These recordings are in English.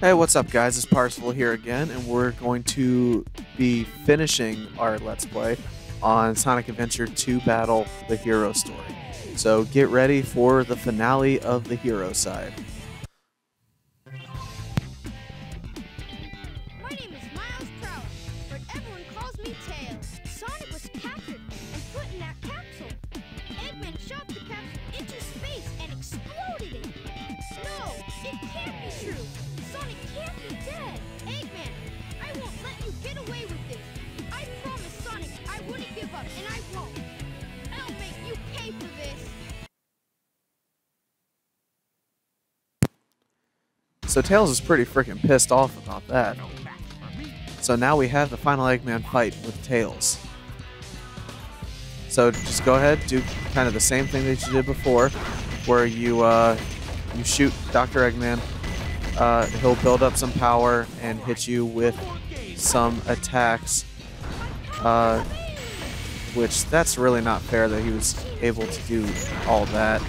Hey, what's up, guys? It's Parzival here again, and we're going to be finishing our Let's Play on Sonic Adventure 2 Battle the Hero Story. So get ready for the finale of the hero side. So Tails is pretty freaking pissed off about that. So now we have the final Eggman fight with Tails. So just go ahead, do kind of the same thing that you did before, where you uh, you shoot Dr. Eggman. Uh, he'll build up some power and hit you with some attacks. Uh, which that's really not fair that he was able to do all that,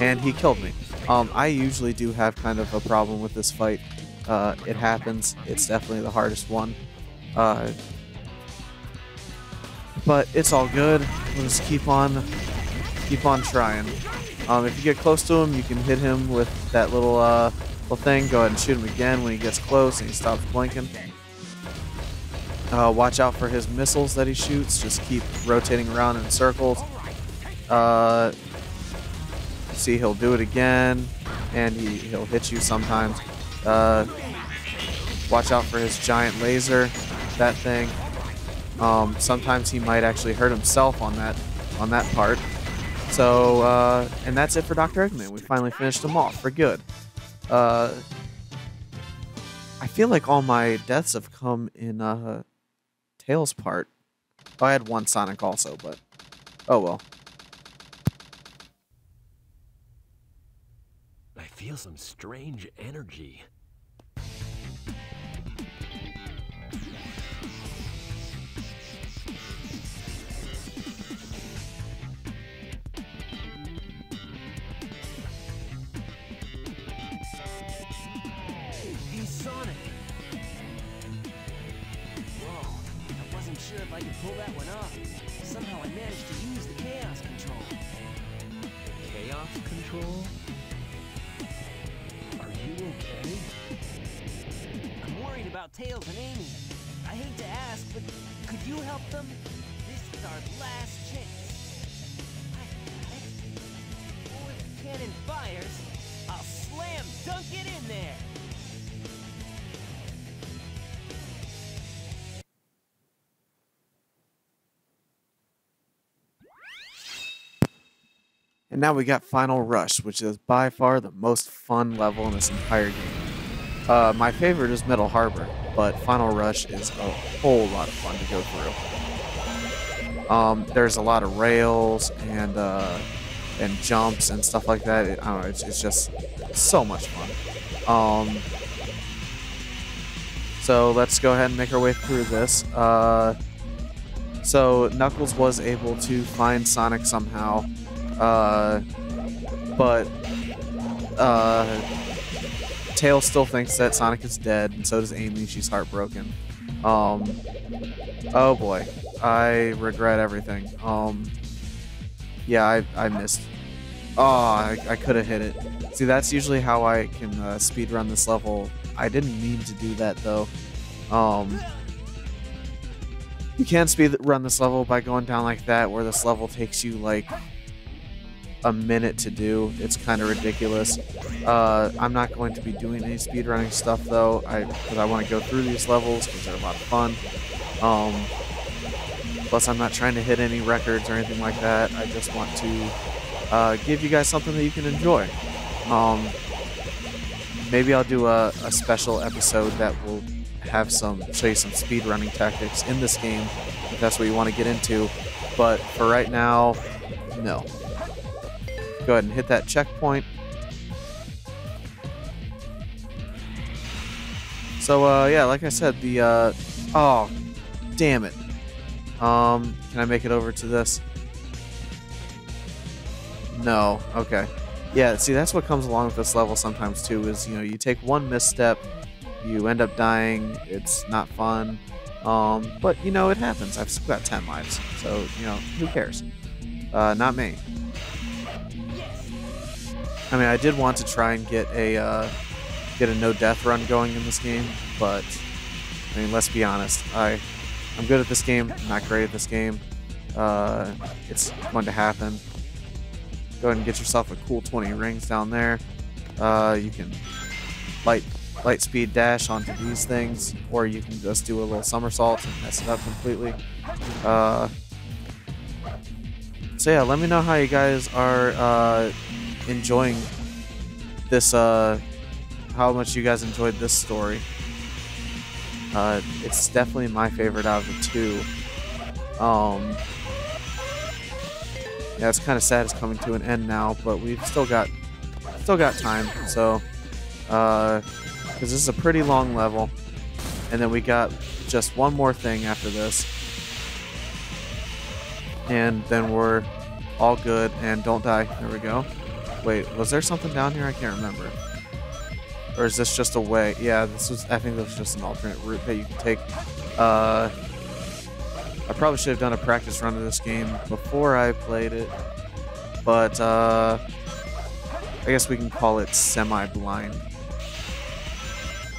and he killed me. Um, I usually do have kind of a problem with this fight. Uh, it happens. It's definitely the hardest one. Uh, but it's all good. We'll just keep on, keep on trying. Um, if you get close to him, you can hit him with that little uh, little thing. Go ahead and shoot him again when he gets close and he stops blinking. Uh, watch out for his missiles that he shoots. Just keep rotating around in circles. See, he'll do it again, and he, he'll hit you sometimes. Uh, watch out for his giant laser, that thing. Um, sometimes he might actually hurt himself on that on that part. So, uh, and that's it for Dr. Eggman. We finally finished him off for good. Uh, I feel like all my deaths have come in uh, Tails part. Oh, I had one Sonic also, but oh well. I feel some strange energy. He's Sonic. Whoa, I wasn't sure if I could pull that one off. Somehow I managed to use the chaos control. Chaos control? Okay? I'm worried about Tails and Amy. I hate to ask, but could you help them? This is our last chance. Oh, the cannon fires, I'll slam dunk it in there. And now we got Final Rush, which is by far the most fun level in this entire game. Uh, my favorite is Metal Harbor, but Final Rush is a whole lot of fun to go through. Um, there's a lot of rails and uh, and jumps and stuff like that. It, I don't know. It's, it's just so much fun. Um, so let's go ahead and make our way through this. Uh, so Knuckles was able to find Sonic somehow. Uh, but uh, Tails still thinks that Sonic is dead, and so does Amy. She's heartbroken. Um, oh boy, I regret everything. Um, yeah, I, I missed. Oh, I, I could have hit it. See, that's usually how I can uh, speed run this level. I didn't mean to do that though. Um, you can speed run this level by going down like that, where this level takes you like a minute to do. It's kind of ridiculous. Uh, I'm not going to be doing any speedrunning stuff though, I because I want to go through these levels because they're a lot of fun. Um, plus, I'm not trying to hit any records or anything like that. I just want to uh, give you guys something that you can enjoy. Um, maybe I'll do a, a special episode that will have some show you some speedrunning tactics in this game if that's what you want to get into. But for right now, no. Go ahead and hit that checkpoint. So uh, yeah, like I said, the uh, oh, damn it. Um, can I make it over to this? No. Okay. Yeah. See, that's what comes along with this level sometimes too. Is you know you take one misstep, you end up dying. It's not fun. Um, but you know it happens. I've got ten lives, so you know who cares? Uh, not me. I mean, I did want to try and get a uh, get a no death run going in this game, but I mean, let's be honest. I I'm good at this game. I'm not great at this game. Uh, it's going to happen. Go ahead and get yourself a cool 20 rings down there. Uh, you can light light speed dash onto these things, or you can just do a little somersault and mess it up completely. Uh, so yeah, let me know how you guys are uh, enjoying this. Uh, how much you guys enjoyed this story. Uh, it's definitely my favorite out of the two. Um, yeah, it's kind of sad it's coming to an end now, but we've still got still got time. So, because this is a pretty long level, and then we got just one more thing after this, and then we're all good and don't die. There we go. Wait, was there something down here? I can't remember. Or is this just a way? Yeah, this was. I think this was just an alternate route that you can take. Uh, I probably should have done a practice run of this game before I played it, but uh, I guess we can call it semi-blind.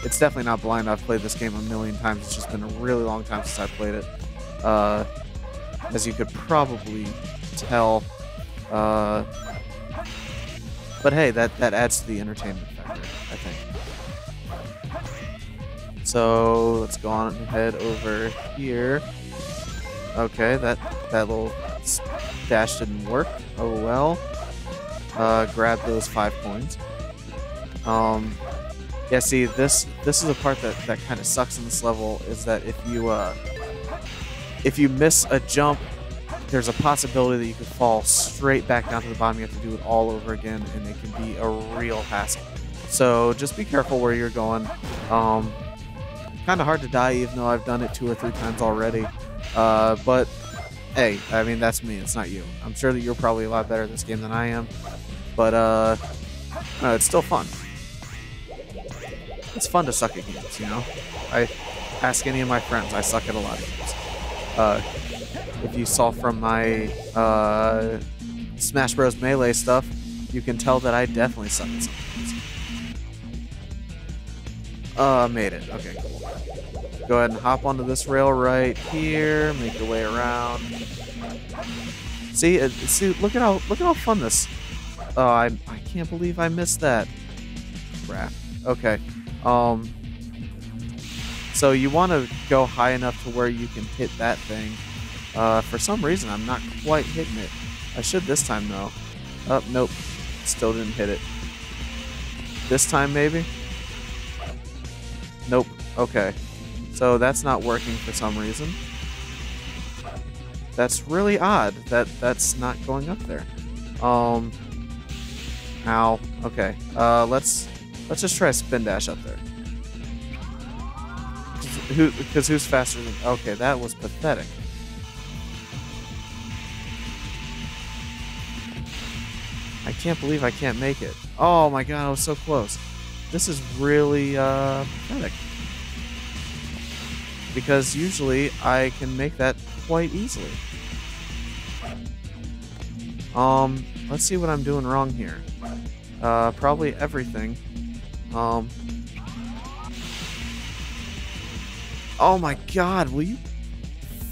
It's definitely not blind. I've played this game a million times. It's just been a really long time since I played it. Uh, as you could probably tell. Uh, but hey, that, that adds to the entertainment factor, I think. So let's go on and head over here. Okay, that that little dash didn't work. Oh well. Uh, grab those five coins. Um, yeah. See, this this is a part that that kind of sucks in this level is that if you uh if you miss a jump, there's a possibility that you could fall straight back down to the bottom. You have to do it all over again, and it can be a real hassle. So just be careful where you're going. Um, kind of hard to die, even though I've done it two or three times already. Uh, but hey, I mean that's me. It's not you. I'm sure that you're probably a lot better at this game than I am. But uh, uh, it's still fun. It's fun to suck at games, you know. I ask any of my friends. I suck at a lot of games. Uh, if you saw from my uh, Smash Bros. Melee stuff, you can tell that I definitely suck at some games. Uh, made it. Okay, cool. Go ahead and hop onto this rail right here. Make your way around. See, see, look at how look at how fun this. Oh, I I can't believe I missed that. Crap. Okay. Um. So you want to go high enough to where you can hit that thing. Uh, for some reason, I'm not quite hitting it. I should this time though. Oh, nope. Still didn't hit it. This time maybe. Nope. Okay. So that's not working for some reason. That's really odd that that's not going up there. Um. Ow. Okay. Uh, let's let's just try a spin dash up there. Who? Because who's faster than? Okay, that was pathetic. I can't believe I can't make it. Oh my god, I was so close. This is really uh, pathetic because usually I can make that quite easily. Um, let's see what I'm doing wrong here. Uh, probably everything. Um, oh my god, will you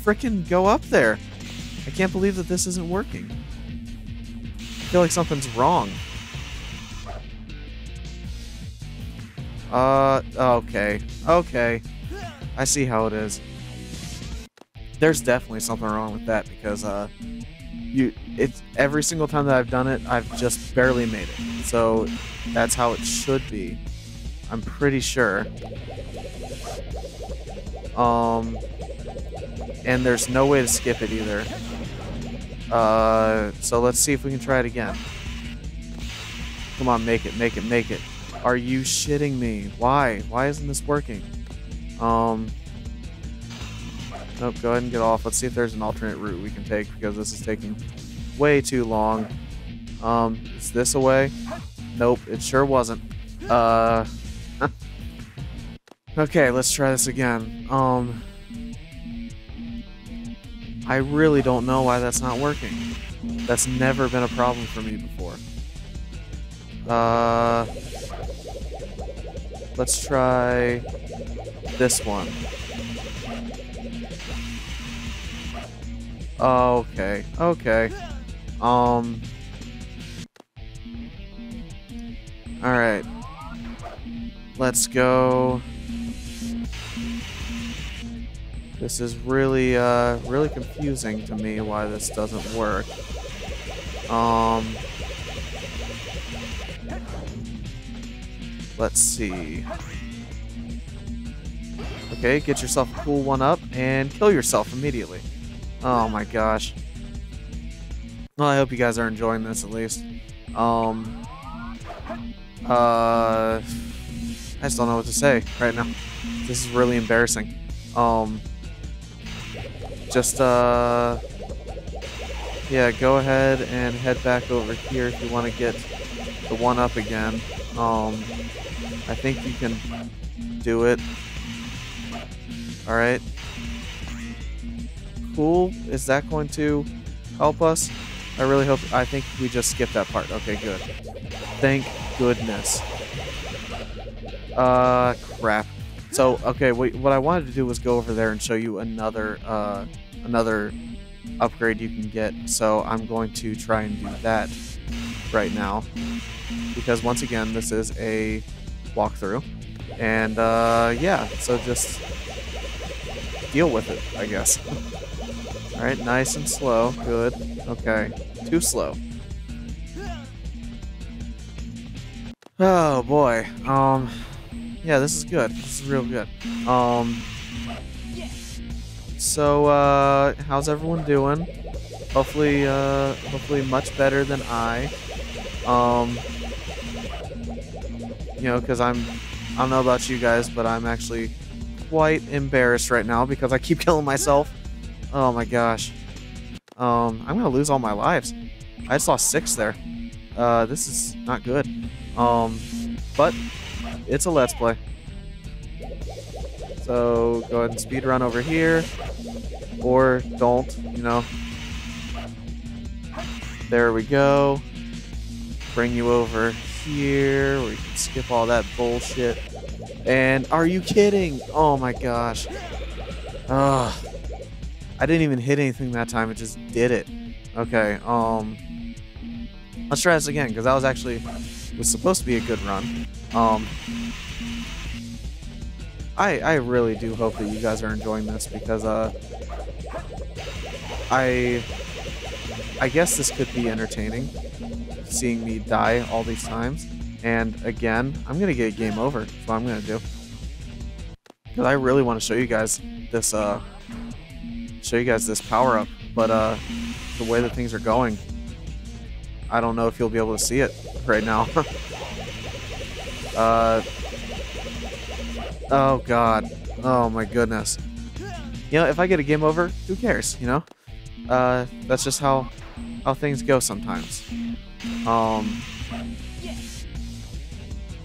freaking go up there? I can't believe that this isn't working. I feel like something's wrong. Uh, okay. Okay. I see how it is. There's definitely something wrong with that because uh, you it's every single time that I've done it, I've just barely made it. So that's how it should be. I'm pretty sure. Um, and there's no way to skip it either. Uh, so let's see if we can try it again. Come on, make it, make it, make it. Are you shitting me? Why? Why isn't this working? Um, nope, go ahead and get off. Let's see if there's an alternate route we can take because this is taking way too long. Um, is this a way? Nope, it sure wasn't. Uh, okay, let's try this again. Um, I really don't know why that's not working. That's never been a problem for me before. Uh, let's try this one. Okay, okay. Um. Alright. Let's go. This is really, uh, really confusing to me why this doesn't work. Um. Let's see. Okay, get yourself a cool one up and kill yourself immediately. Oh my gosh. Well, I hope you guys are enjoying this at least. Um, uh, I just don't know what to say right now. This is really embarrassing. Um, just, uh, yeah, go ahead and head back over here if you want to get the one up again. Um, I think you can do it. Alright cool. Is that going to help us? I really hope... I think we just skipped that part. Okay, good. Thank goodness. Uh, crap. So, okay, wait, what I wanted to do was go over there and show you another, uh, another upgrade you can get. So I'm going to try and do that right now. Because once again, this is a walkthrough. And, uh, yeah, so just deal with it, I guess. Alright, nice and slow. Good. Okay. Too slow. Oh boy. Um yeah, this is good. This is real good. Um So uh how's everyone doing? Hopefully uh hopefully much better than I. Um you know, cuz I'm I don't know about you guys, but I'm actually quite embarrassed right now because I keep killing myself. Oh my gosh. Um, I'm gonna lose all my lives. I just lost six there. Uh, this is not good. Um, but it's a let's play. So go ahead and speed run over here, or don't. You know. There we go. Bring you over here where you can skip all that bullshit. And are you kidding? Oh my gosh. Ugh. I didn't even hit anything that time. It just did it. Okay, um... Let's try this again, because that was actually... was supposed to be a good run. Um... I, I really do hope that you guys are enjoying this, because, uh... I... I guess this could be entertaining, seeing me die all these times. And again, I'm to get game over. That's what I'm to do. Because I really want to show you guys this, uh, show you guys this power up, but uh, the way that things are going, I don't know if you'll be able to see it right now. uh, oh god, oh my goodness. You know, if I get a game over, who cares? You know, uh, that's just how how things go sometimes. Um.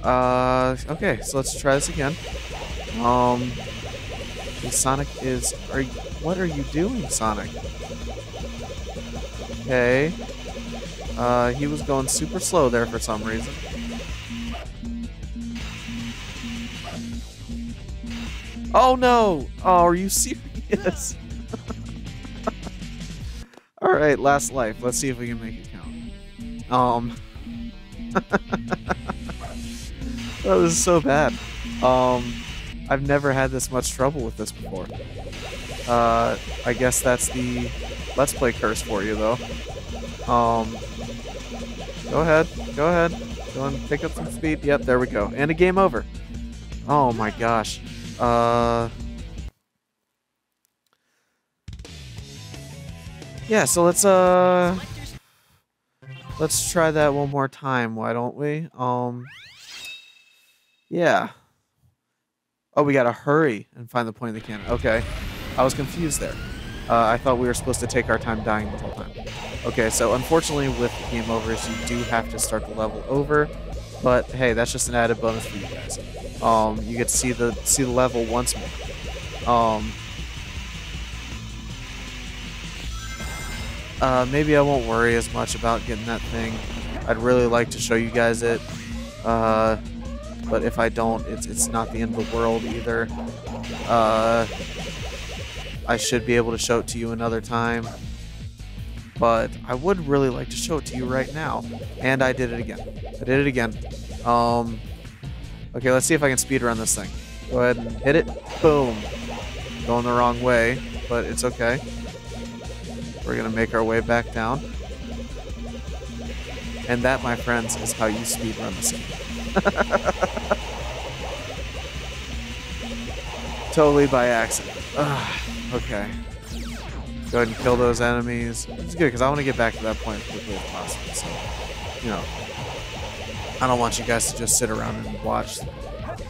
Uh, okay, so let's try this again. Um, Sonic is. Are you, what are you doing, Sonic? Okay. Uh, he was going super slow there for some reason. Oh no! Oh, are you serious? Alright, last life. Let's see if we can make it count. Um. this is so bad. Um. I've never had this much trouble with this before. Uh, I guess that's the Let's Play curse for you, though. Um, go ahead. Go ahead. Go and pick up some speed. Yep, there we go. And a game over. Oh my gosh. Uh... Yeah, so let's, uh... Let's try that one more time, why don't we? Um... Yeah. Oh, we gotta hurry and find the point of the cannon. Okay. I was confused there. Uh, I thought we were supposed to take our time dying the whole time. Okay, so unfortunately with the game overs, you do have to start the level over, but hey, that's just an added bonus for you guys. Um, you get to see the see the level once more. Um, uh, maybe I won't worry as much about getting that thing. I'd really like to show you guys it, uh, but if I don't, it's it's not the end of the world either. Uh, I should be able to show it to you another time but I would really like to show it to you right now. And I did it again. I did it again. Um, okay, let's see if I can speed run this thing. Go ahead and hit it. Boom. Going the wrong way, but it's okay. We're going to make our way back down. And that, my friends, is how you speed run this game. totally by accident. Ugh, okay. Go ahead and kill those enemies. It's good because I want to get back to that point as quickly as possible. So, you know, I don't want you guys to just sit around and watch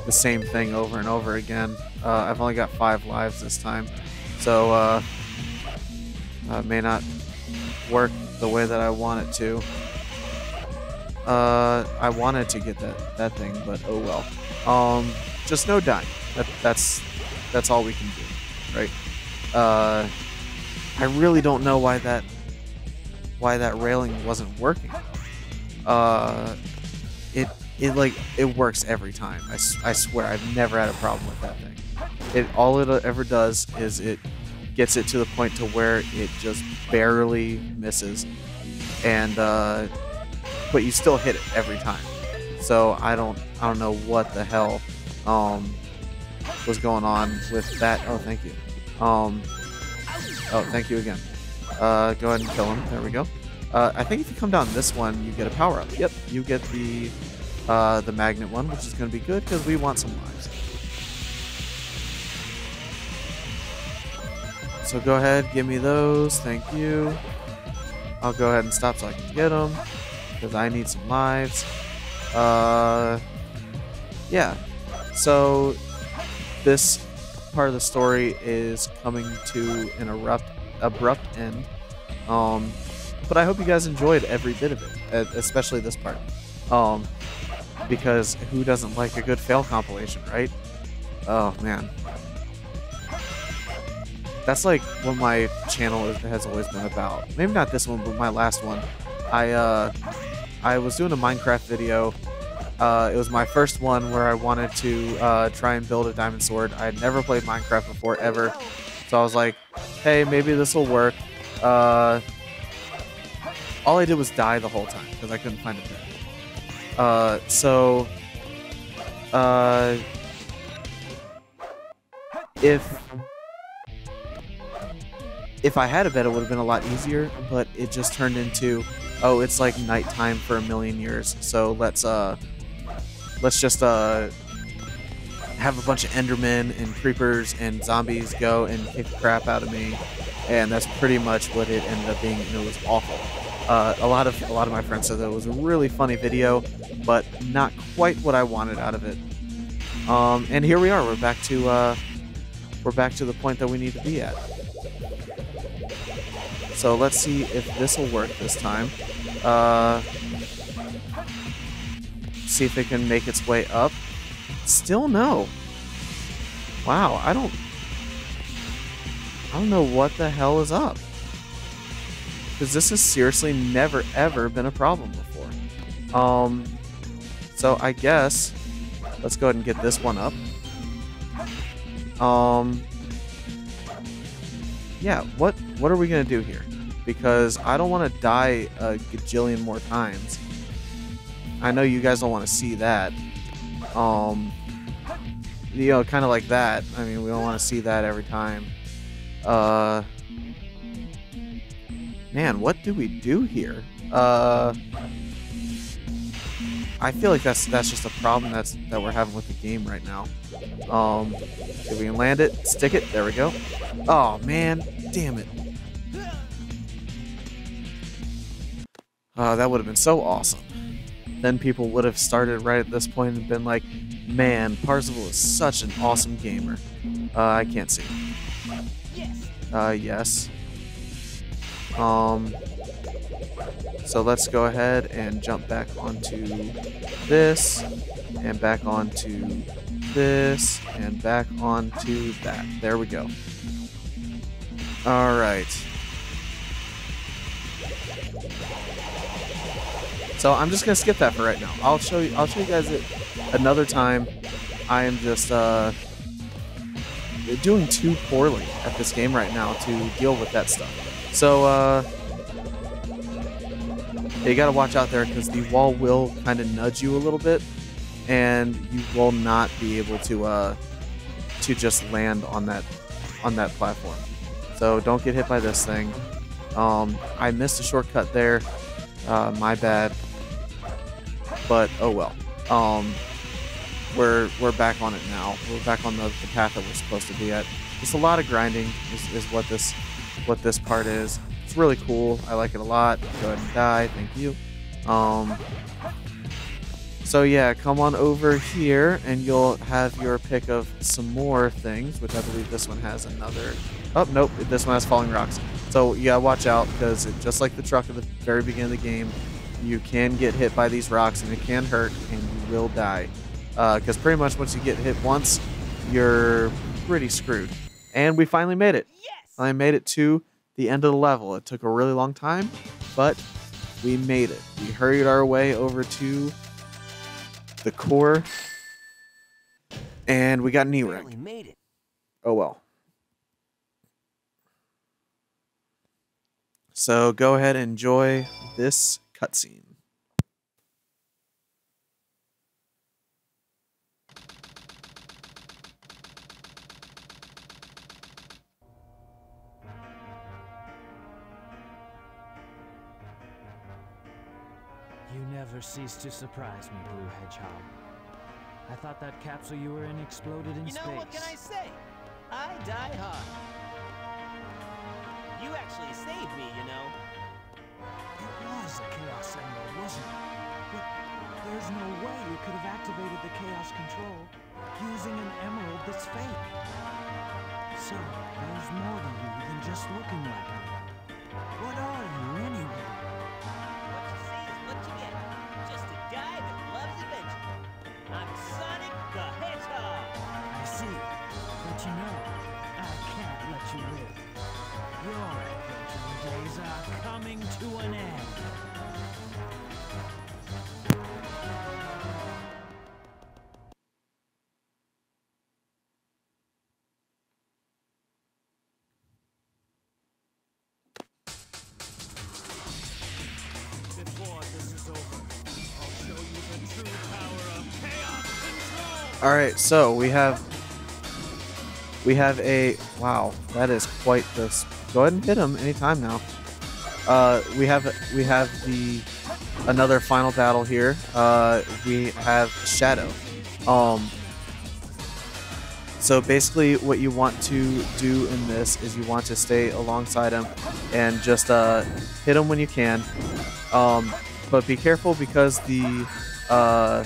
the same thing over and over again. Uh, I've only got five lives this time, so uh, uh, may not work the way that I want it to. Uh, I wanted to get that that thing, but oh well. Um, just no dying. That that's that's all we can do, right? Uh, I really don't know why that why that railing wasn't working. Uh, it it like it works every time. I, I swear I've never had a problem with that thing. It all it ever does is it gets it to the point to where it just barely misses, and uh, but you still hit it every time. So I don't I don't know what the hell um, was going on with that. Oh, thank you. Um, Oh, thank you again. Uh, go ahead and kill him. There we go. Uh, I think if you come down this one, you get a power up. Yep, you get the uh, the magnet one, which is going to be good because we want some lives. So go ahead, give me those. Thank you. I'll go ahead and stop so I can get them because I need some lives. Uh, yeah. So this part of the story is coming to an abrupt, abrupt end. Um, but I hope you guys enjoyed every bit of it, especially this part. Um, because who doesn't like a good fail compilation, right? Oh man, that's like what my channel has always been about. Maybe not this one, but my last one. I uh, I was doing a Minecraft video uh, it was my first one where I wanted to uh, try and build a diamond sword. I had never played Minecraft before ever, so I was like, "Hey, maybe this will work." Uh, all I did was die the whole time because I couldn't find a bed. Uh, so, uh, if if I had a bed, it would have been a lot easier. But it just turned into, oh, it's like nighttime for a million years. So let's uh let's just uh have a bunch of endermen and creepers and zombies go and kick the crap out of me. And that's pretty much what it ended up being and it was awful. Uh, a lot of a lot of my friends said that it was a really funny video but not quite what i wanted out of it. Um, and here we are. We're back to uh, we're back to the point that we need to be at. So let's see if this will work this time. Uh, see if it can make its way up. Still no. Wow, I don't I don't know what the hell is up. Cuz this has seriously never ever been a problem before. Um so I guess let's go ahead and get this one up. Um Yeah, what what are we going to do here? Because I don't want to die a gajillion more times. I know you guys don't want to see that. Um, you know, kind of like that. I mean, we don't want to see that every time. Uh, man, what do we do here? Uh, I feel like that's that's just a problem that's that we're having with the game right now. Um, if we can land it, stick it. There we go. Oh man, damn it. Uh, that would have been so awesome then people would have started right at this point and been like, man, Parzival is such an awesome gamer. Uh, I can't see. Uh, yes. Um, So let's go ahead and jump back onto this, and back onto this, and back onto that. There we go. All So I'm just gonna skip that for right now. I'll show you. I'll show you guys it another time. I am just uh, doing too poorly at this game right now to deal with that stuff. So uh, you gotta watch out there because the wall will kind of nudge you a little bit, and you will not be able to uh, to just land on that on that platform. So don't get hit by this thing. Um, I missed a shortcut there. Uh, my bad. But oh well. Um, we're we're back on it now. We're back on the, the path that we're supposed to be at. It's a lot of grinding is, is what this what this part is. It's really cool. I like it a lot. Go ahead and die. Thank you. Um, so yeah, come on over here and you'll have your pick of some more things, which I believe this one has another. Oh nope, this one has falling rocks. So yeah, watch out because just like the truck at the very beginning of the game, you can get hit by these rocks and it can hurt and you will die. Uh, because pretty much once you get hit once, you're pretty screwed. And we finally made it. Yes! I made it to the end of the level. It took a really long time, but we made it. We hurried our way over to the core, and we got E. Made it. Oh well. So go ahead and enjoy this cutscene. You never cease to surprise me, Blue Hedgehog. I thought that capsule you were in exploded in space. You space. know, what can I say? I die hard. You actually saved me, you know. Was a Chaos Emerald, wasn't it? But there's no way you could have activated the Chaos Control using an emerald that's fake. So, there's more to you than just looking like me. What are All right, so we have we have a wow, that is quite this. Go ahead and hit him anytime now. Uh, we have we have the another final battle here. Uh, we have Shadow. Um, so basically, what you want to do in this is you want to stay alongside him and just uh, hit him when you can. Um, but be careful because the uh,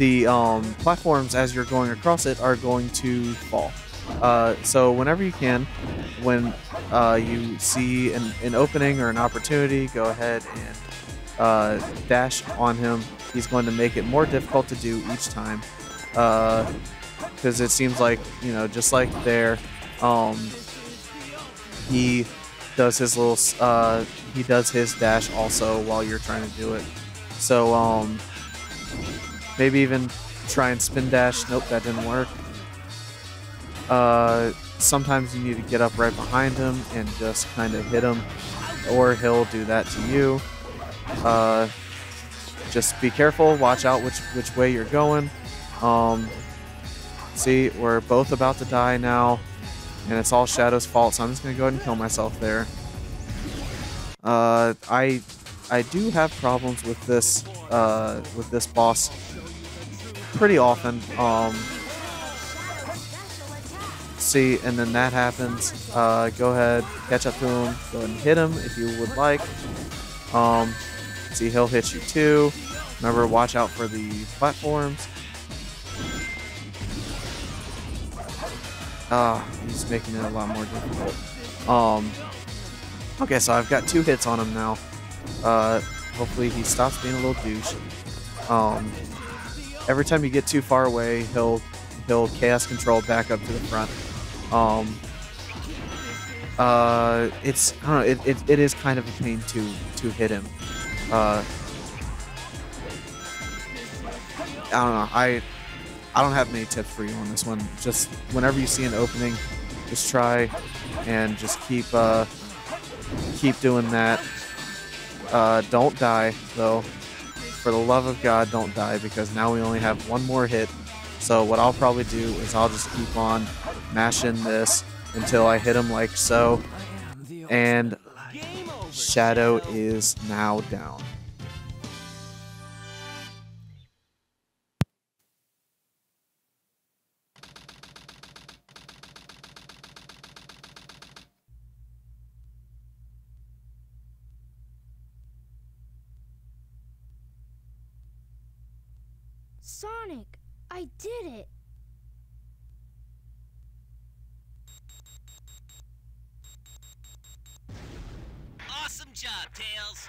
the um, platforms as you're going across it are going to fall. Uh, so whenever you can, when uh, you see an, an opening or an opportunity, go ahead and uh, dash on him. He's going to make it more difficult to do each time. Because it seems like, you know, just like there, um, he does his little, uh, he does his dash also while you're trying to do it. So, um, maybe even try and spin dash. Nope, that didn't work. Uh, sometimes you need to get up right behind him and just kind of hit him, or he'll do that to you. Uh, just be careful. Watch out which which way you're going. Um, see, we're both about to die now, and it's all Shadow's fault. So I'm just gonna go ahead and kill myself there. Uh, I I do have problems with this uh, with this boss pretty often. Um, see, and then that happens. Uh, go ahead, catch up to him. Go ahead and hit him if you would like. Um, see, he'll hit you too. Remember, watch out for the platforms. Ah, he's making it a lot more difficult. Um, okay, so I've got two hits on him now. Uh, hopefully he stops being a little douche. Um, every time you get too far away, he'll he'll chaos control back up to the front. Um, uh, it's I don't know. It, it, it is kind of a pain to to hit him. Uh, I don't know. I I don't have many tips for you on this one. Just whenever you see an opening, just try and just keep uh, keep doing that. Uh, don't die though. For the love of God, don't die because now we only have one more hit. So what I'll probably do is I'll just keep on mashing this until I hit him like so. And Shadow is now down. Sonic, I did it. Awesome job, Tails.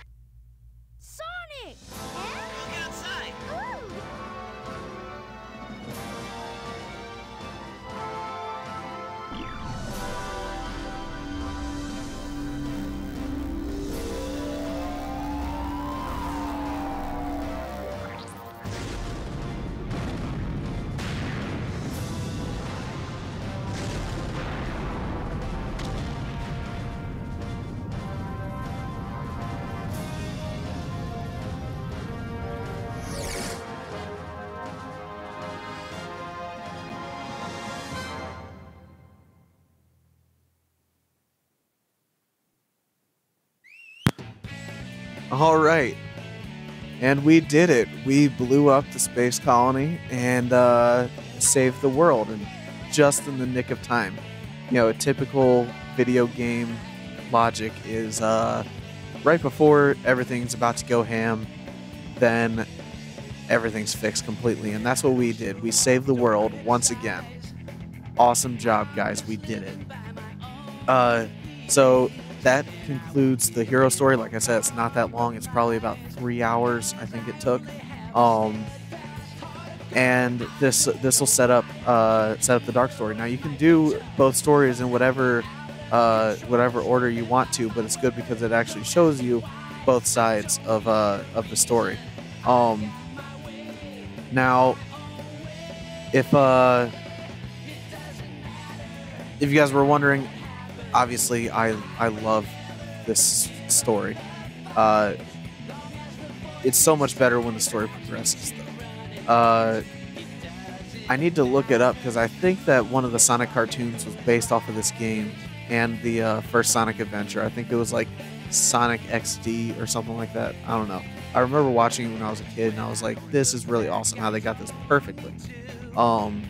Sonic! Look outside. All right. And we did it. We blew up the space colony and uh, saved the world, and just in the nick of time. You know, a typical video game logic is uh, right before everything's about to go ham, then everything's fixed completely. And that's what we did. We saved the world once again. Awesome job, guys. We did it. Uh, so that concludes the hero story. Like I said, it's not that long. It's probably about three hours. I think it took. Um, and this this will set up uh, set up the dark story. Now you can do both stories in whatever uh, whatever order you want to, but it's good because it actually shows you both sides of uh, of the story. Um, now, if uh, if you guys were wondering, obviously I I love this story. Uh, it's so much better when the story progresses, though. Uh, I need to look it up because I think that one of the Sonic cartoons was based off of this game and the uh, first Sonic adventure. I think it was like Sonic XD or something like that. I don't know. I remember watching it when I was a kid and I was like, this is really awesome how they got this perfectly. Um,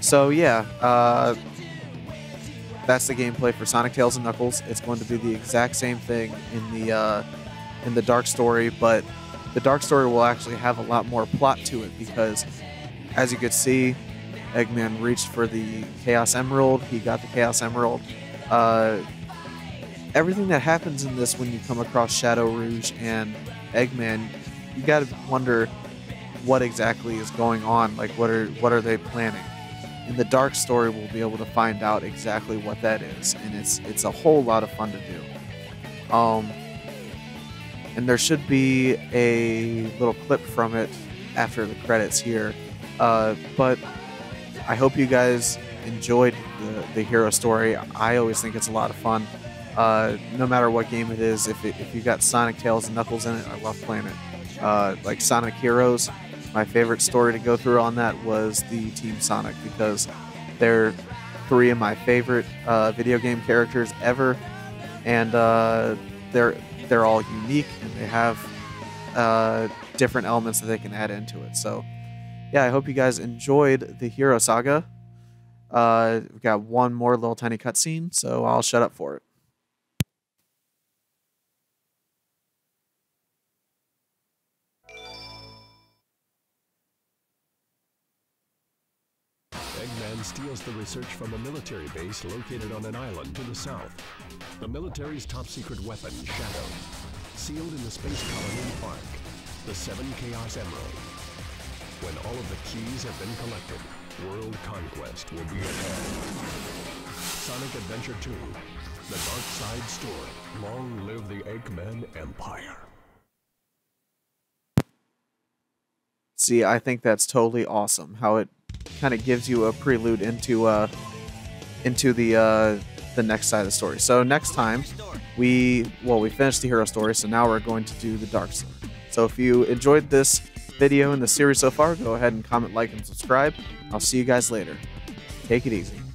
so yeah, uh, that's the gameplay for Sonic Tails and Knuckles. It's going to be the exact same thing in the uh, in the Dark Story, but the Dark Story will actually have a lot more plot to it because, as you could see, Eggman reached for the Chaos Emerald. He got the Chaos Emerald. Uh, everything that happens in this when you come across Shadow Rouge and Eggman, you got to wonder what exactly is going on. Like, what are what are they planning? In the Dark Story, we'll be able to find out exactly what that is, and it's it's a whole lot of fun to do. Um, and there should be a little clip from it after the credits here. Uh, but I hope you guys enjoyed the, the hero story. I always think it's a lot of fun. Uh, no matter what game it is, if, it, if you got Sonic, Tails, and Knuckles in it, I love playing it. Uh, like Sonic Heroes, my favorite story to go through on that was the Team Sonic because they're three of my favorite uh, video game characters ever, and uh, they're they're all unique and they have uh, different elements that they can add into it. So, yeah, I hope you guys enjoyed the Hero Saga. Uh, we've got one more little tiny cutscene, so I'll shut up for it. Eggman steals the research from a military base located on an island to the south. The military's top secret weapon, Shadow, sealed in the space colony Ark, the Seven Chaos Emerald. When all of the keys have been collected, world conquest will be at hand. Sonic Adventure 2, The Dark Side Story. Long live the Eggman Empire. See, I think that's totally awesome. How it kind of gives you a prelude into uh into the uh the next side of the story. So next time we well we finished the hero story, so now we're going to do the dark story. So if you enjoyed this video and the series so far, go ahead and comment, like, and subscribe. I'll see you guys later. Take it easy.